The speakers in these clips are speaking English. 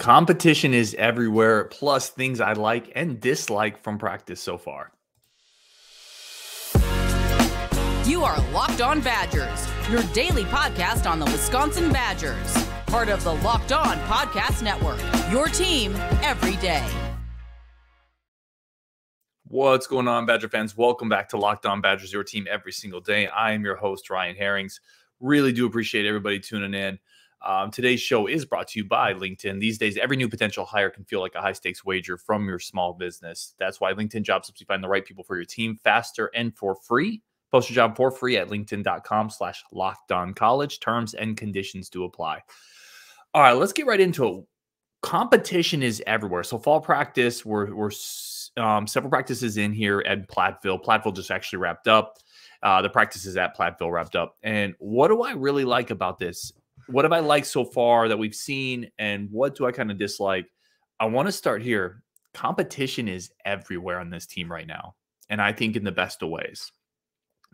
Competition is everywhere, plus things I like and dislike from practice so far. You are Locked On Badgers, your daily podcast on the Wisconsin Badgers, part of the Locked On Podcast Network. Your team every day. What's going on, Badger fans? Welcome back to Locked On Badgers, your team every single day. I am your host, Ryan Herrings. Really do appreciate everybody tuning in. Um, today's show is brought to you by LinkedIn. These days, every new potential hire can feel like a high stakes wager from your small business. That's why LinkedIn Jobs helps you find the right people for your team faster and for free. Post your job for free at linkedin.com slash locked on college. Terms and conditions do apply. All right, let's get right into it. Competition is everywhere. So fall practice, we're, we're um, several practices in here at Platteville. Platteville just actually wrapped up. Uh, the practices at Platteville wrapped up. And what do I really like about this? What have I liked so far that we've seen, and what do I kind of dislike? I want to start here. Competition is everywhere on this team right now, and I think in the best of ways.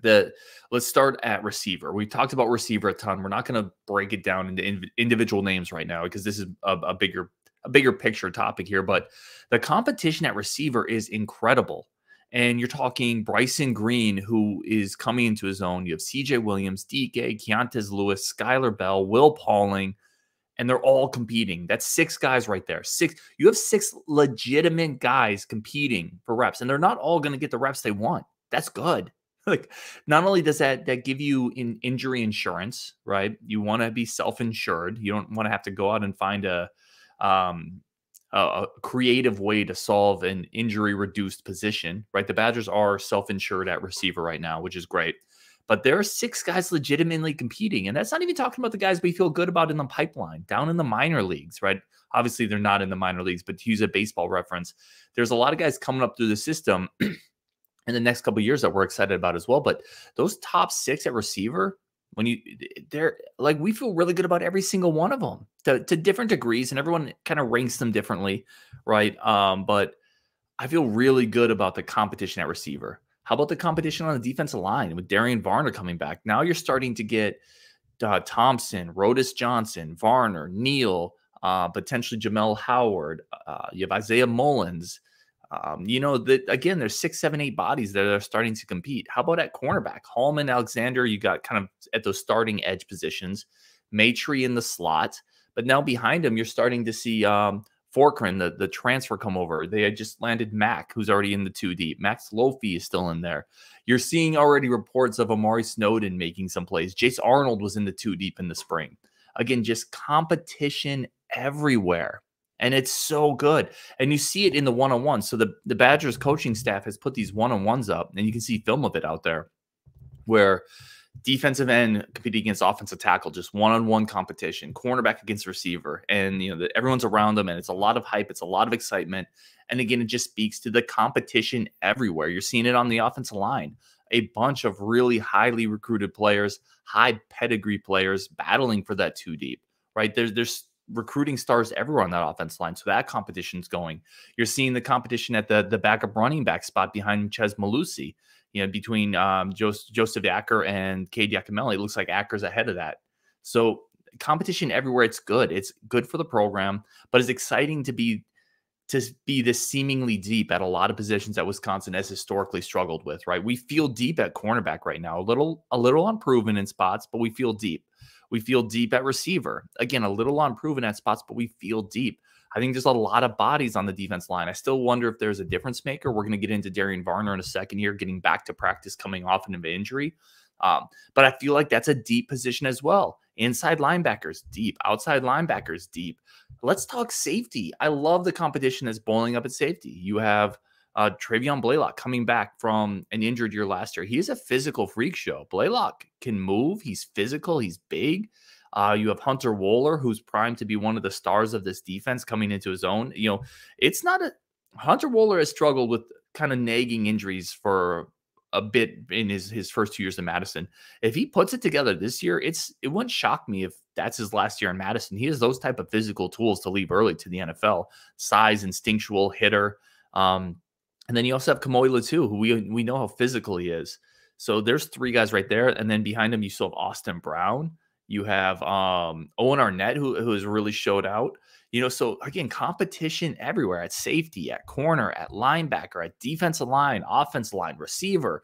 The let's start at receiver. We talked about receiver a ton. We're not going to break it down into in, individual names right now because this is a, a bigger a bigger picture topic here. But the competition at receiver is incredible. And you're talking Bryson Green, who is coming into his own. You have CJ Williams, DK, Keontez Lewis, Skyler Bell, Will Pauling, and they're all competing. That's six guys right there. Six. You have six legitimate guys competing for reps, and they're not all going to get the reps they want. That's good. Like, not only does that that give you in injury insurance, right? You want to be self insured. You don't want to have to go out and find a um, a creative way to solve an injury reduced position, right? The Badgers are self insured at receiver right now, which is great. But there are six guys legitimately competing. And that's not even talking about the guys we feel good about in the pipeline, down in the minor leagues, right? Obviously, they're not in the minor leagues, but to use a baseball reference, there's a lot of guys coming up through the system in the next couple years that we're excited about as well. But those top six at receiver, when you they're like we feel really good about every single one of them to, to different degrees and everyone kind of ranks them differently right? Um but i feel really good about the competition at receiver. How about the competition on the defensive line with Darian Varner coming back? Now you're starting to get uh, thompson Rodas johnson varner neal uh, potentially jamel howard uh, you have isaiah Mullens um, you know that again, there's six, seven, eight bodies that are starting to compete. How about at cornerback? Hallman, Alexander, you got kind of at those starting edge positions, Maitre in the slot, but now behind him, you're starting to see um, Fourqurean, the, the transfer, come over. They had just landed Mac, who's already in the two deep. Max Lofy is still in there. You're seeing already reports of Amari Snowden making some plays. Jace Arnold was in the two deep in the spring. Again, just competition everywhere and it's so good. And you see it in the one on one. So the, the Badgers coaching staff has put these one on ones up, and you can see film of it out there where defensive end competing against offensive tackle, just one on one competition, cornerback against receiver. And, you know, the, everyone's around them, and it's a lot of hype, it's a lot of excitement. And again, it just speaks to the competition everywhere. You're seeing it on the offensive line. A bunch of really highly recruited players, high pedigree players battling for that two deep, right? There's, there's, recruiting stars everywhere on that offense line. So that competition's going. You're seeing the competition at the the backup running back spot behind Chez Mellusi. You know, between um, Joseph, Joseph Acker and Cade Yacamelli, it looks like Acker's ahead of that. So competition everywhere. It's good. It's good for the program, but it's exciting to be to be this seemingly deep at a lot of positions that Wisconsin has historically struggled with. Right, we feel deep at cornerback right now. A little a little unproven in spots, but we feel deep. We feel deep at receiver. Again, a little unproven at spots, but we feel deep. I think there's a lot of bodies on the defense line. I still wonder if there's a difference maker. We're going to get into Darian Varner in a second here, getting back to practice coming off an injury. Um, but I feel like that's a deep position as well. Inside linebackers, deep. Outside linebackers, deep. Let's talk safety. I love the competition that's boiling up at safety. You have uh, Travion Blaylock coming back from an injured year last year. He is a physical freak show. Blaylock can move. He's physical. He's big. Uh, you have Hunter Wohler, who's primed to be one of the stars of this defense coming into his own. You know, it's not a Hunter Wohler has struggled with kind of nagging injuries for a bit in his his first two years in Madison. If he puts it together this year, it's it wouldn't shock me if that's his last year in Madison. He has those type of physical tools to leave early to the NFL. Size, instinctual hitter. Um, and then you also have Kamoi Latu, who we we know how physical he is. So there's three guys right there, and then behind him you still have Austin Brown. You have um, Owen Arnett, who, who has really showed out. You know, so again, competition everywhere at safety, at corner, at linebacker, at defensive line, offense line, receiver,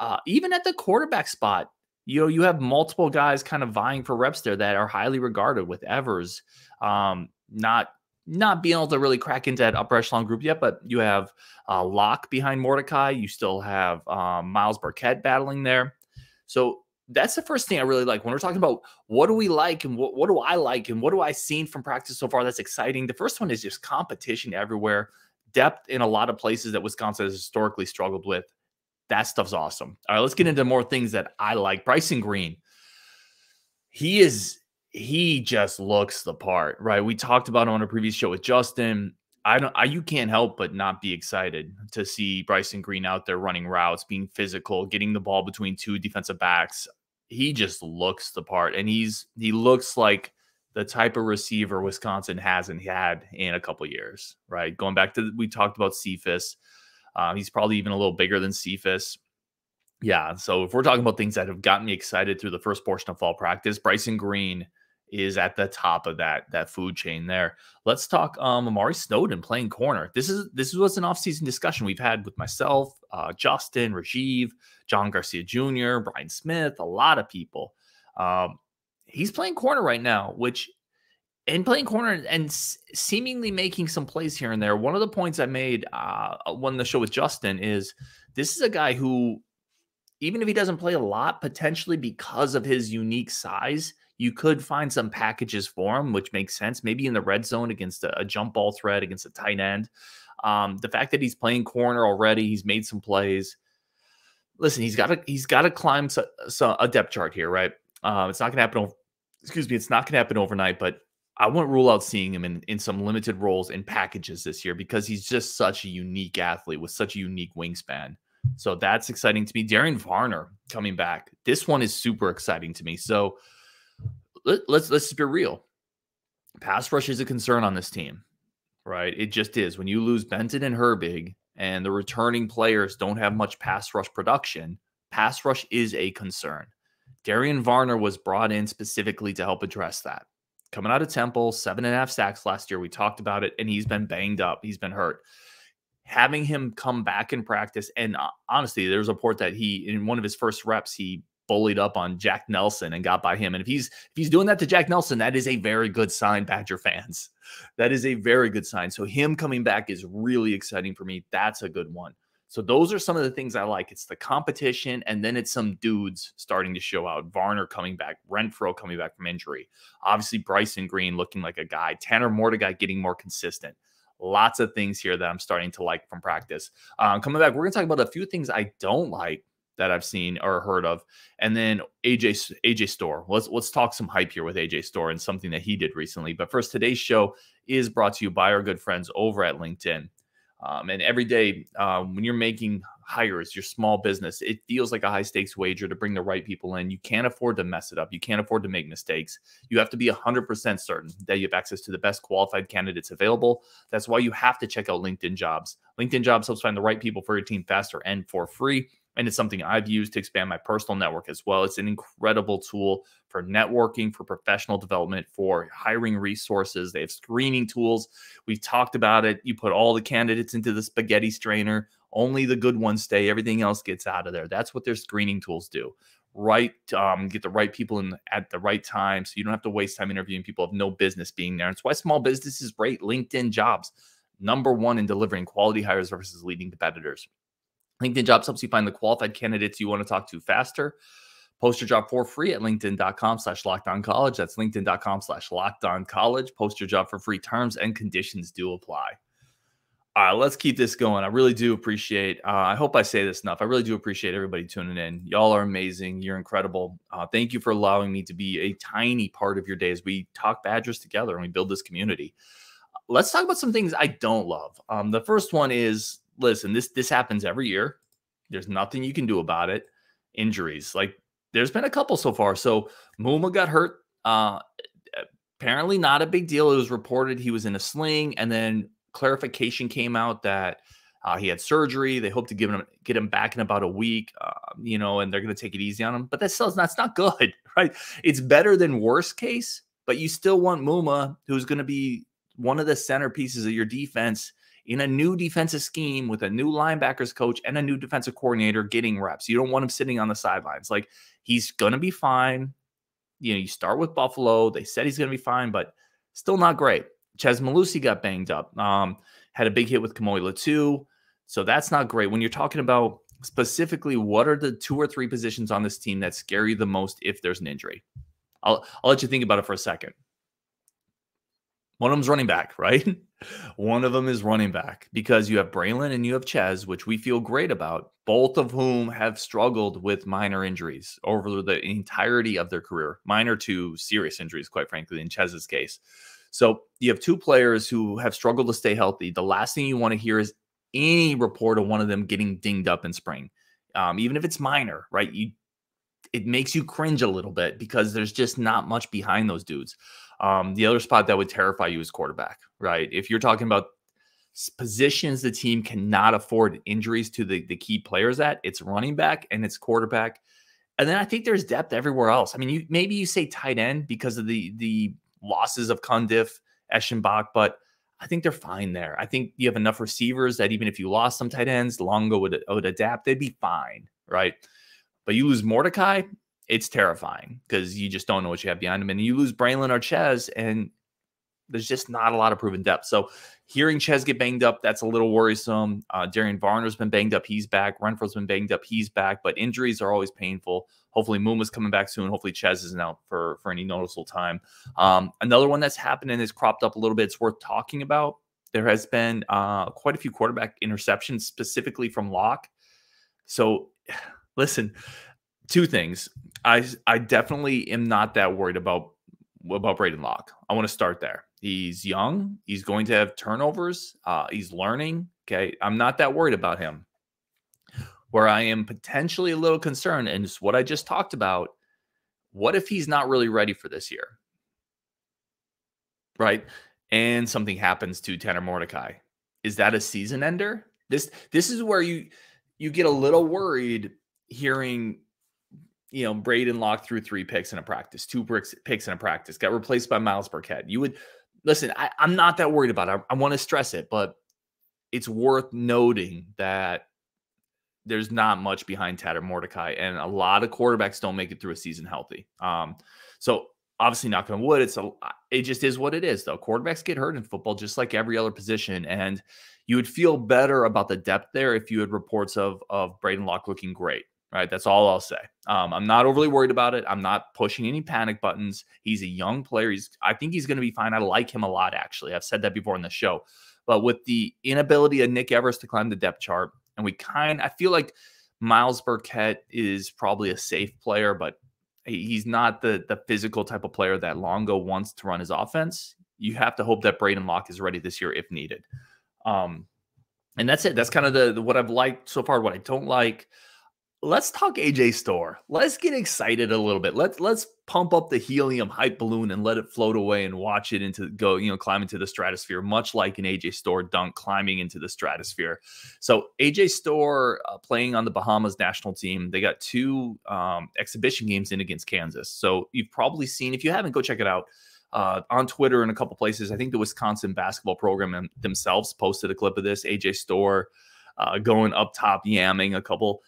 uh, even at the quarterback spot. You know, you have multiple guys kind of vying for reps there that are highly regarded with Evers. Um, not not being able to really crack into that upper echelon group yet, but you have uh, Locke behind Mordecai. You still have um, Myles Burkett battling there. So that's the first thing I really like when we're talking about what do we like and what, what do I like and what do I seen from practice so far that's exciting. The first one is just competition everywhere, depth in a lot of places that Wisconsin has historically struggled with. That stuff's awesome. All right, let's get into more things that I like. Bryson Green, he is he just looks the part, right? We talked about on a previous show with Justin. I don't, I, you can't help but not be excited to see Bryson Green out there running routes, being physical, getting the ball between two defensive backs. He just looks the part, and he's he looks like the type of receiver Wisconsin hasn't had in a couple years, right? Going back to we talked about Cephus, uh, he's probably even a little bigger than Cephus. Yeah, so if we're talking about things that have gotten me excited through the first portion of fall practice, Bryson Green is at the top of that that food chain there. Let's talk um Amari Snowden playing corner. This is this was an offseason discussion we've had with myself, uh, Justin, Rajiv, John Garcia Jr., Brian Smith, a lot of people. Um, he's playing corner right now, which and playing corner and seemingly making some plays here and there. One of the points I made uh, when the show with Justin is this is a guy who, even if he doesn't play a lot, potentially because of his unique size, you could find some packages for him, which makes sense. Maybe in the red zone against a, a jump ball threat against a tight end. Um, the fact that he's playing corner already, he's made some plays. Listen, he's got to he's got to climb so, so a depth chart here, right? Uh, it's not going to happen. Excuse me, it's not going to happen overnight, but I wouldn't rule out seeing him in, in some limited roles and packages this year because he's just such a unique athlete with such a unique wingspan. So that's exciting to me. Darian Varner coming back. This one is super exciting to me. So let, let's let's be real. Pass rush is a concern on this team, right? It just is. When you lose Benton and Herbig, and the returning players don't have much pass rush production, pass rush is a concern. Darian Varner was brought in specifically to help address that. Coming out of Temple, seven and a half sacks last year. We talked about it, and he's been banged up. He's been hurt. Having him come back in practice, and uh, honestly, there's a report that he, in one of his first reps, he bullied up on Jack Nelson and got by him. And if he's if he's doing that to Jack Nelson, that is a very good sign, Badger fans. That is a very good sign. So him coming back is really exciting for me. That's a good one. So those are some of the things I like. It's the competition, and then it's some dudes starting to show out. Varner coming back, Renfro coming back from injury. Obviously, Bryson Green looking like a guy. Tanner Mordecai getting more consistent. Lots of things here that I'm starting to like from practice. Um, coming back, we're going to talk about a few things I don't like that I've seen or heard of. And then AJ AJ Storr. Let's let's talk some hype here with AJ Storr and something that he did recently. But first, today's show is brought to you by our good friends over at LinkedIn. Um, and every day, um, when you're making hires, your small business, it feels like a high stakes wager to bring the right people in. You can't afford to mess it up. You can't afford to make mistakes. You have to be 100% certain that you have access to the best qualified candidates available. That's why you have to check out LinkedIn Jobs. LinkedIn Jobs helps find the right people for your team faster and for free and it's something I've used to expand my personal network as well. It's an incredible tool for networking, for professional development, for hiring resources. They have screening tools. We've talked about it. You put all the candidates into the spaghetti strainer, only the good ones stay, everything else gets out of there. That's what their screening tools do. Right, um, get the right people in at the right time, so you don't have to waste time interviewing people of no business being there. And it's why small businesses rate LinkedIn jobs number one in delivering quality hires versus leading competitors. LinkedIn Jobs helps you find the qualified candidates you want to talk to faster. Post your job for free at linkedin.com slash college. That's linkedin.com slash college. Post your job for free. Terms and conditions do apply. All right, let's keep this going. I really do appreciate, uh, I hope I say this enough. I really do appreciate everybody tuning in. Y'all are amazing. You're incredible. Uh, thank you for allowing me to be a tiny part of your day as we talk Badgers together and we build this community. Let's talk about some things I don't love. Um, the first one is listen, this this happens every year. There's nothing you can do about it. Injuries, like there's been a couple so far. So Muma got hurt. Uh, apparently not a big deal. It was reported he was in a sling, and then clarification came out that Uh, he had surgery. They hope to give him get him back in about a week, uh, you know, and they're going to take it easy on him. But that's still not that's not good, right? It's better than worst case, but you still want Muma, who's going to be one of the centerpieces of your defense in a new defensive scheme with a new linebackers coach and a new defensive coordinator getting reps. You don't want him sitting on the sidelines. Like he's going to be fine. You know, you start with Buffalo. They said he's going to be fine, but still not great. Chez Mellusi got banged up. Um, had a big hit with Kamoi Latu. So that's not great. When you're talking about specifically what are the two or three positions on this team that scare you the most if there's an injury? I'll, I'll let you think about it for a second. One of them's running back, right? One of them is running back because you have Braelon and you have Chez, which we feel great about, both of whom have struggled with minor injuries over the entirety of their career, minor to serious injuries, quite frankly, in Chez's case. So you have two players who have struggled to stay healthy. The last thing you want to hear is any report of one of them getting dinged up in spring, um, even if it's minor, right? You, it makes you cringe a little bit because there's just not much behind those dudes. Um, the other spot that would terrify you is quarterback, right? If you're talking about positions the team cannot afford injuries to the, the key players at, it's running back and it's quarterback. And then I think there's depth everywhere else. I mean, you maybe you say tight end because of the the losses of Cundiff, Eschenbach, but I think they're fine there. I think you have enough receivers that even if you lost some tight ends, Longo would, would adapt. They'd be fine, right? But you lose Mordecai, it's terrifying because you just don't know what you have behind him. And you lose Braelon or Chez, and there's just not a lot of proven depth. So hearing Chez get banged up, that's a little worrisome. Uh, Darian Varner's been banged up. He's back. Renfrow's been banged up. He's back. But injuries are always painful. Hopefully Muma's coming back soon. Hopefully Chez isn't out for, for any noticeable time. Um, another one that's happened and has cropped up a little bit, it's worth talking about. There has been uh, quite a few quarterback interceptions, specifically from Locke. So listen, two things. I I definitely am not that worried about about Braedyn Locke. I want to start there. He's young. He's going to have turnovers. Uh, he's learning. Okay, I'm not that worried about him. Where I am potentially a little concerned, and it's what I just talked about. What if he's not really ready for this year? Right, and something happens to Tanner Mordecai. Is that a season ender? This this is where you you get a little worried hearing you know, Braedyn Locke threw three picks in a practice, two picks, picks in a practice, got replaced by Myles Burkett. You would listen, I, am not that worried about it. I, I want to stress it, but it's worth noting that there's not much behind Tanner Mordecai, and a lot of quarterbacks don't make it through a season healthy. Um, so obviously, knock on wood, it's a it just is what it is, though. Quarterbacks get hurt in football just like every other position, and you would feel better about the depth there if you had reports of of Braedyn Locke looking great. Right. That's all I'll say. Um, I'm not overly worried about it. I'm not pushing any panic buttons. He's a young player. He's I think he's going to be fine. I like him a lot, actually. I've said that before in the show. But with the inability of Nick Evers to climb the depth chart, and we kind I feel like Myles Burkett is probably a safe player, but he's not the the physical type of player that Longo wants to run his offense. You have to hope that Braedyn Locke is ready this year if needed. Um, and that's it. That's kind of the, the what I've liked so far. What I don't like let's talk AJ Storr. Let's get excited a little bit. Let's let's pump up the helium hype balloon and let it float away and watch it into go, you know, climb into the stratosphere, much like an AJ Storr dunk climbing into the stratosphere. So AJ Storr uh, playing on the Bahamas national team. They got two um, exhibition games in against Kansas. So you've probably seen, if you haven't, go check it out. Uh, on Twitter and a couple places, I think the Wisconsin basketball program themselves posted a clip of this. AJ Storr uh, going up top, yamming a couple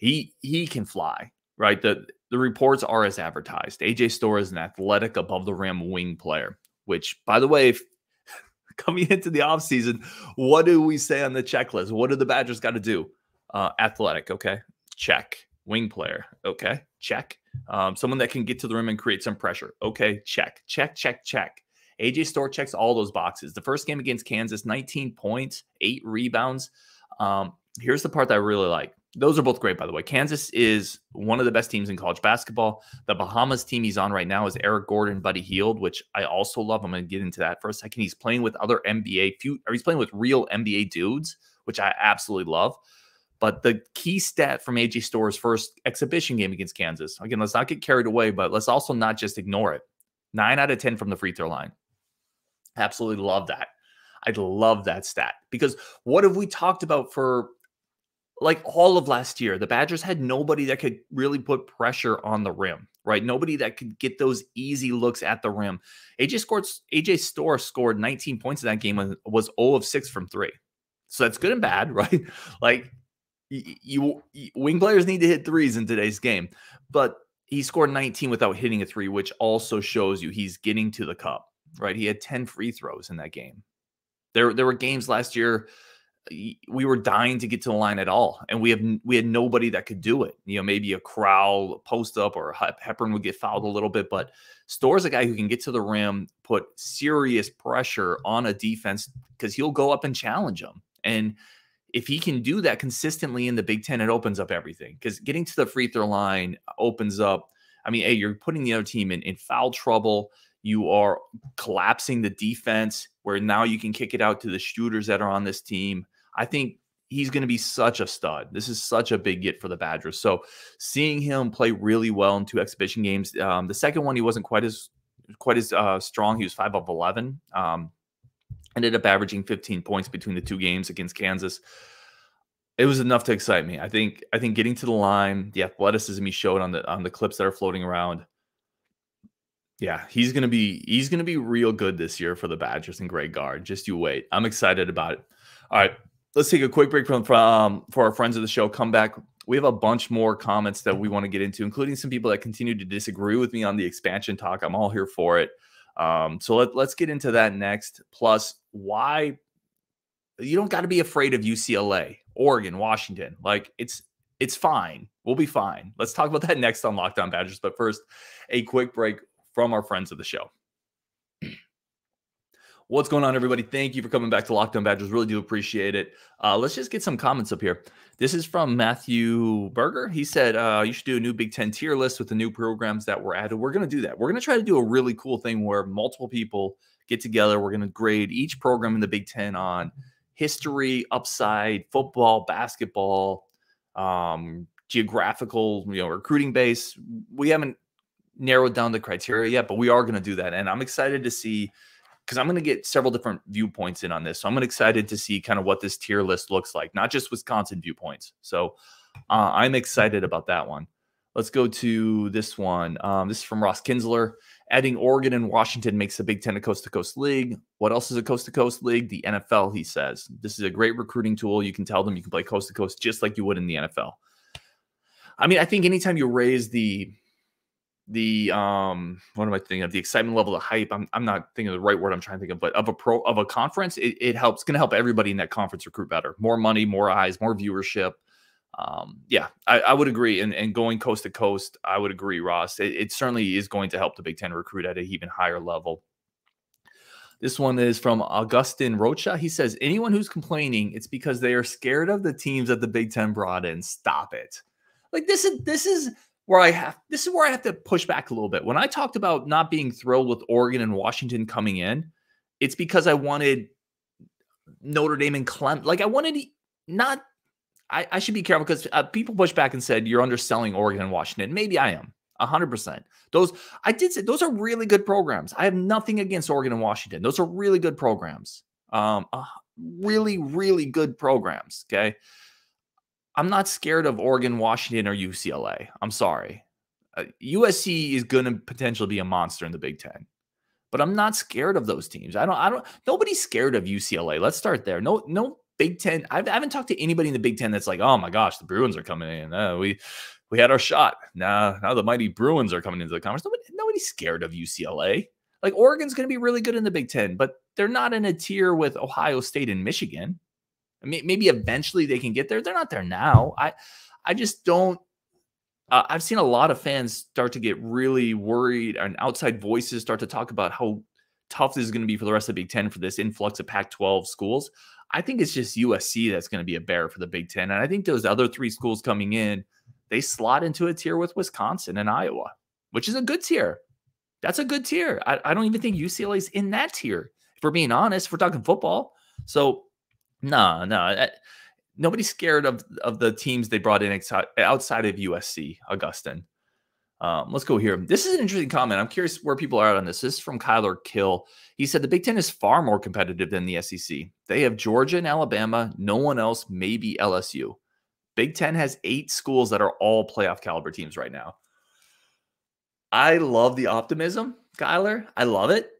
he he can fly, right? The the reports are as advertised. AJ Storr is an athletic above the rim wing player, which by the way, if, coming into the offseason, what do we say on the checklist? What do the Badgers got to do? Uh, athletic, okay. Check. Wing player, okay. Check. Um, someone that can get to the rim and create some pressure. Okay, check. Check, check, check. AJ Storr checks all those boxes. The first game against Kansas, 19 points, eight rebounds. Um, here's the part that I really like. Those are both great, by the way. Kansas is one of the best teams in college basketball. The Bahamas team he's on right now is Eric Gordon, Buddy Hield, which I also love. I'm going to get into that for a second. He's playing with other NBA, or he's playing with real NBA dudes, which I absolutely love. But the key stat from AJ Storr's first exhibition game against Kansas, again, let's not get carried away, but let's also not just ignore it. Nine out of 10 from the free throw line. Absolutely love that. I'd love that stat because what have we talked about for like all of last year? The Badgers had nobody that could really put pressure on the rim, right? Nobody that could get those easy looks at the rim. AJ scored AJ Storr scored 19 points in that game and was 0 of 6 from 3. So that's good and bad, right? Like you, you wing players need to hit threes in today's game. But he scored 19 without hitting a three, which also shows you he's getting to the cup, right? He had 10 free throws in that game. There, there were games last year we were dying to get to the line at all, and we have we had nobody that could do it. You know, maybe a Crowl post up or Hepburn would get fouled a little bit, but Storr's a guy who can get to the rim, put serious pressure on a defense because he'll go up and challenge them. And if he can do that consistently in the Big Ten, it opens up everything. Because getting to the free throw line opens up. I mean, hey, you're putting the other team in, in foul trouble. You are collapsing the defense where now you can kick it out to the shooters that are on this team. I think he's going to be such a stud. This is such a big get for the Badgers. So seeing him play really well in two exhibition games. Um, the second one, he wasn't quite as quite as uh, strong. He was five of eleven. Um, ended up averaging 15 points between the two games against Kansas. It was enough to excite me. I think. I think getting to the line, the athleticism he showed on the on the clips that are floating around yeah, he's gonna be he's gonna be real good this year for the Badgers and Greg Gard. Just you wait. I'm excited about it. All right, let's take a quick break from from for our friends of the show. Come back. We have a bunch more comments that we want to get into, including some people that continue to disagree with me on the expansion talk. I'm all here for it. Um, so let, let's get into that next. Plus, why you don't got to be afraid of UCLA, Oregon, Washington. Like it's it's fine. We'll be fine. Let's talk about that next on Locked On Badgers. But first, a quick break from our friends of the show. What's going on, everybody? Thank you for coming back to Locked On Badgers. Really do appreciate it. Uh, let's just get some comments up here. This is from Matthew Berger. He said uh, you should do a new Big Ten tier list with the new programs that were added. We're going to do that. We're going to try to do a really cool thing where multiple people get together. We're going to grade each program in the Big Ten on history, upside, football, basketball, um, geographical, you know, recruiting base. We haven't narrowed down the criteria yet, but we are going to do that. And I'm excited to see because I'm going to get several different viewpoints in on this. So I'm excited to see kind of what this tier list looks like, not just Wisconsin viewpoints. So uh, I'm excited about that one. Let's go to this one. Um, this is from Ross Kinsler. Adding Oregon and Washington makes the Big Ten a coast to coast league. What else is a coast to coast league? The NFL, he says. This is a great recruiting tool. You can tell them you can play coast to coast just like you would in the NFL. I mean, I think anytime you raise the the um what am I thinking of? The excitement level, the hype. I'm I'm not thinking of the right word I'm trying to think of, but of a pro of a conference, it, it helps gonna help everybody in that conference recruit better. More money, more eyes, more viewership. Um, yeah, I, I would agree. And and going coast to coast, I would agree, Ross. It, it certainly is going to help the Big Ten recruit at an even higher level. This one is from Augustin Rocha. He says, anyone who's complaining, it's because they are scared of the teams that the Big Ten brought in. Stop it. Like this is this is where I have this is where I have to push back a little bit. When I talked about not being thrilled with Oregon and Washington coming in, it's because I wanted Notre Dame and Clem. Like I wanted not. I, I should be careful because uh, people push back and said you're underselling Oregon and Washington. Maybe I am. 100%. Those I did say those are really good programs. I have nothing against Oregon and Washington. Those are really good programs. Um uh, really really good programs, okay? I'm not scared of Oregon, Washington, or UCLA. I'm sorry. Uh, USC is going to potentially be a monster in the Big Ten, but I'm not scared of those teams. I don't. I don't. Nobody's scared of UCLA. Let's start there. No. No Big Ten. I've, I haven't talked to anybody in the Big Ten that's like, oh my gosh, the Bruins are coming in. Uh, we we had our shot. Now now the mighty Bruins are coming into the conference. Nobody, nobody's scared of UCLA. Like Oregon's going to be really good in the Big Ten, but they're not in a tier with Ohio State and Michigan. Maybe eventually they can get there. They're not there now. I, I just don't. Uh, I've seen a lot of fans start to get really worried, and outside voices start to talk about how tough this is going to be for the rest of the Big Ten for this influx of Pac-12 schools. I think it's just USC that's going to be a bear for the Big Ten, and I think those other three schools coming in, they slot into a tier with Wisconsin and Iowa, which is a good tier. That's a good tier. I, I don't even think UCLA is in that tier. If we're being honest, if we're talking football. So no, no. Eh, nobody's scared of of the teams they brought in outside of USC, Augustine. Um, let's go here. This is an interesting comment. I'm curious where people are on this. This is from Kyler Kill. He said the Big Ten is far more competitive than the SEC. They have Georgia and Alabama, no one else, maybe LSU. Big Ten has eight schools that are all playoff caliber teams right now. I love the optimism, Kyler. I love it.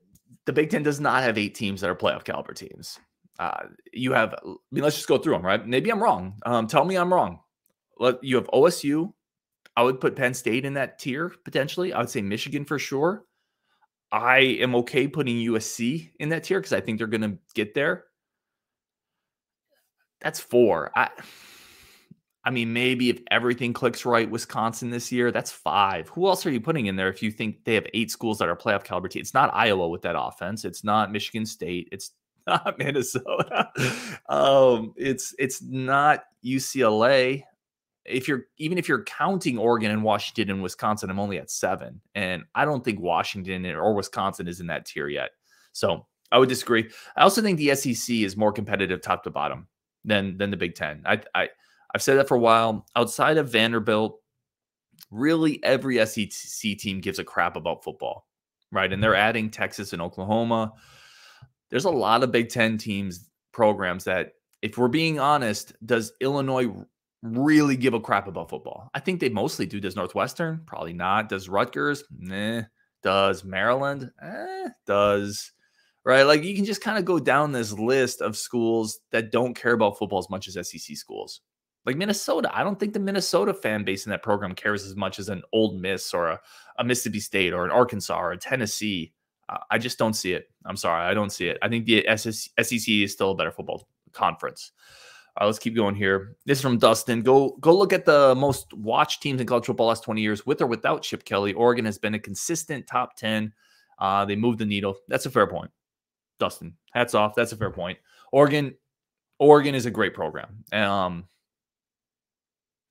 The Big Ten does not have eight teams that are playoff caliber teams. Uh, you have, I mean, let's just go through them, right? Maybe I'm wrong. Um, tell me I'm wrong. Let, you have OSU, I would put Penn State in that tier potentially. I would say Michigan for sure. I am okay putting USC in that tier because I think they're going to get there. That's four. I, I mean, maybe if everything clicks right, Wisconsin this year, that's five. Who else are you putting in there if you think they have eight schools that are playoff caliber? It's not Iowa with that offense. It's not Michigan State. It's not Minnesota. um, it's it's not UCLA if you're even if you're counting Oregon and Washington and Wisconsin, I'm only at seven, and I don't think Washington or Wisconsin is in that tier yet. So I would disagree. I also think the SEC is more competitive top to bottom than than the Big Ten. I, I I've said that for a while. Outside of Vanderbilt, really every SEC team gives a crap about football, right? And they're adding Texas and Oklahoma. There's a lot of Big Ten teams programs that, if we're being honest, does Illinois really give a crap about football. I think they mostly do. Does Northwestern? Probably not. Does Rutgers? Nah. Does Maryland? Eh. Does right? Like you can just kind of go down this list of schools that don't care about football as much as SEC schools. Like Minnesota, I don't think the Minnesota fan base in that program cares as much as an Ole Miss or a, a Mississippi State or an Arkansas or a Tennessee. I just don't see it. I'm sorry, I don't see it. I think the SEC is still a better football conference. Uh, let's keep going here. This is from Dustin. Go go look at the most watched teams in college football last 20 years, with or without Chip Kelly. Oregon has been a consistent top 10. Uh, they moved the needle. That's a fair point. Dustin, hats off. That's a fair point. Oregon, Oregon is a great program. Um,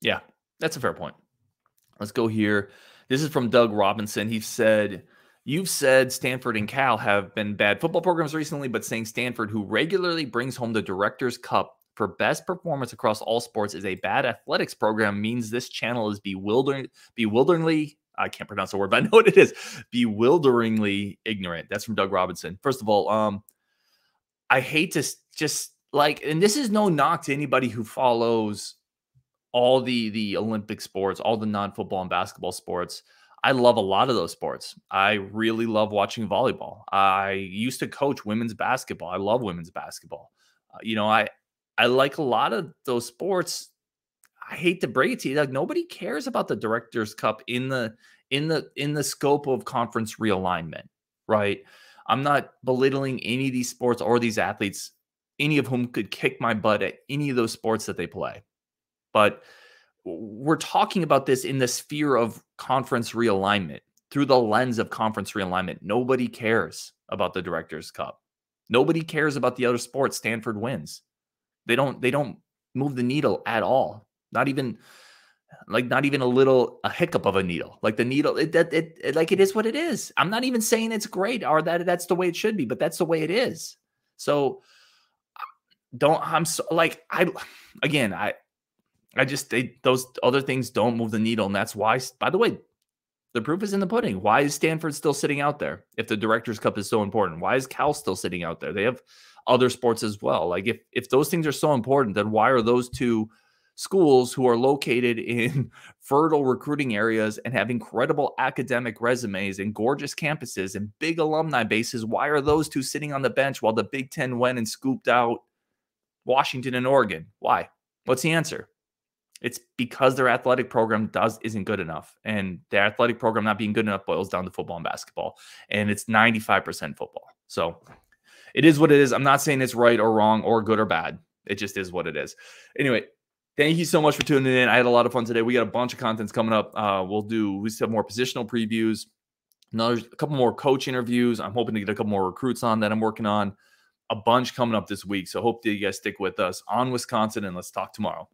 yeah, that's a fair point. Let's go here. This is from Doug Robinson. He said, You've said Stanford and Cal have been bad football programs recently, but saying Stanford, who regularly brings home the Director's Cup, for best performance across all sports is a bad athletics program means this channel is bewildering, bewilderingly. I can't pronounce the word, but I know what it is. Bewilderingly ignorant. That's from Doug Robinson. First of all, um, I hate to just like, and this is no knock to anybody who follows all the the Olympic sports, all the non-football and basketball sports. I love a lot of those sports. I really love watching volleyball. I used to coach women's basketball. I love women's basketball. Uh, you know, I I like a lot of those sports. I hate to break it to you, like nobody cares about the Directors Cup in the in the in the scope of conference realignment, right? I'm not belittling any of these sports or these athletes, any of whom could kick my butt at any of those sports that they play. But we're talking about this in the sphere of conference realignment through the lens of conference realignment. Nobody cares about the Directors Cup. Nobody cares about the other sports Stanford wins. They don't they don't move the needle at all. Not even like not even a little a hiccup of a needle. Like the needle, it, it, it, it like it is what it is. I'm not even saying it's great or that that's the way it should be, but that's the way it is. So don't I'm so like I again I I just they those other things don't move the needle, and that's why. By the way, the proof is in the pudding. Why is Stanford still sitting out there if the Directors Cup is so important? Why is Cal still sitting out there? They have other sports as well. Like if if those things are so important, then why are those two schools who are located in fertile recruiting areas and have incredible academic resumes and gorgeous campuses and big alumni bases, why are those two sitting on the bench while the Big Ten went and scooped out Washington and Oregon? Why? What's the answer? It's because their athletic program does isn't good enough, and their athletic program not being good enough boils down to football and basketball, and it's ninety five percent football. So it is what it is. I'm not saying it's right or wrong or good or bad. It just is what it is. Anyway, thank you so much for tuning in. I had a lot of fun today. We got a bunch of contents coming up. Uh, we'll do we have more positional previews, another a couple more coach interviews. I'm hoping to get a couple more recruits on that I'm working on. A bunch coming up this week. So hope that you guys stick with us on Wisconsin and let's talk tomorrow.